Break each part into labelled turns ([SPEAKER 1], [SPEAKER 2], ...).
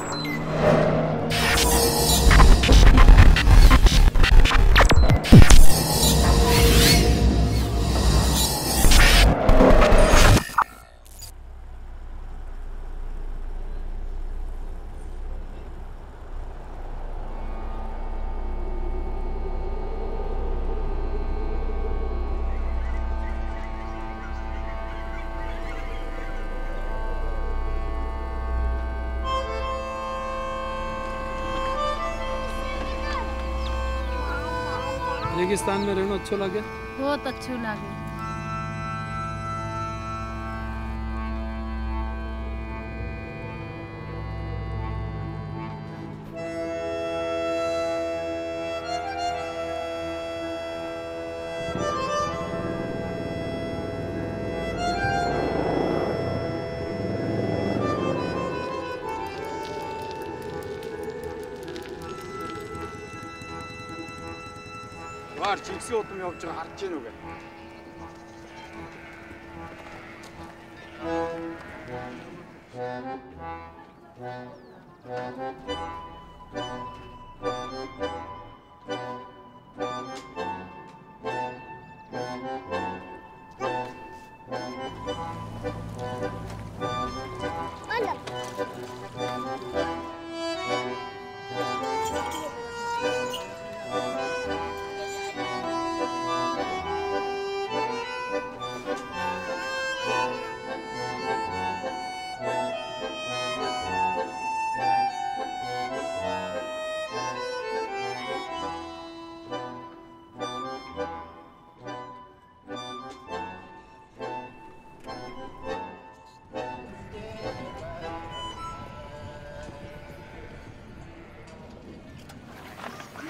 [SPEAKER 1] あっ! रेगिस्तान में रहना अच्छा लगे?
[SPEAKER 2] बहुत अच्छे लागे।
[SPEAKER 3] Ваар жигсийн удам явж байгаа харж гин үгээ.
[SPEAKER 4] Ay, yung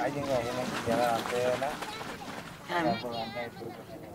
[SPEAKER 4] I think I'm going to get out there now. Um.